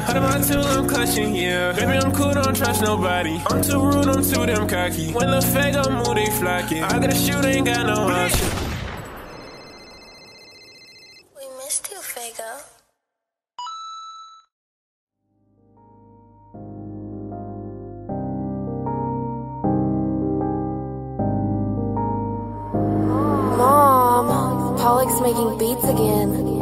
yeah. Out of my tool, I'm clutching, yeah. Baby, I'm cool, don't trust nobody. I'm too rude, I'm too damn cocky. When the fake, I'm move, they flocking. I gotta shoot, ain't got no option. We missed you, Fago. Mom, Pollock's making beats again.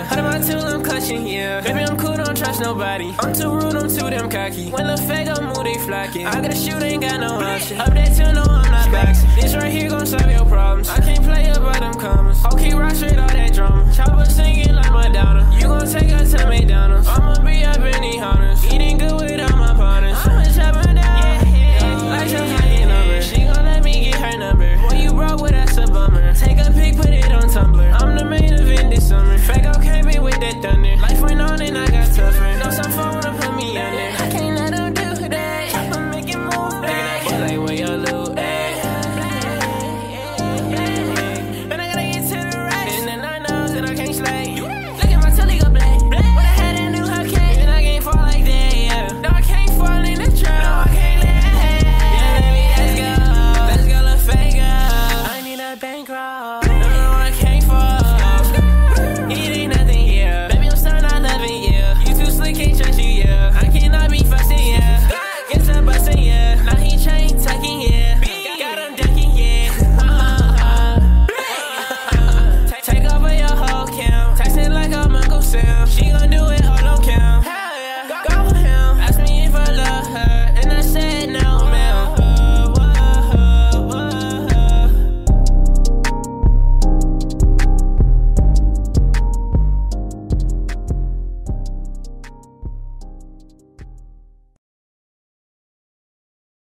Yeah. Out of my tool, I'm clutching, yeah. Baby, I'm cool, don't trust nobody. I'm too rude, I'm too damn cocky. When the fake, I'm they flocking. I gotta shoot, ain't got no option. Up that two, no, I'm not boxing. bankrupt.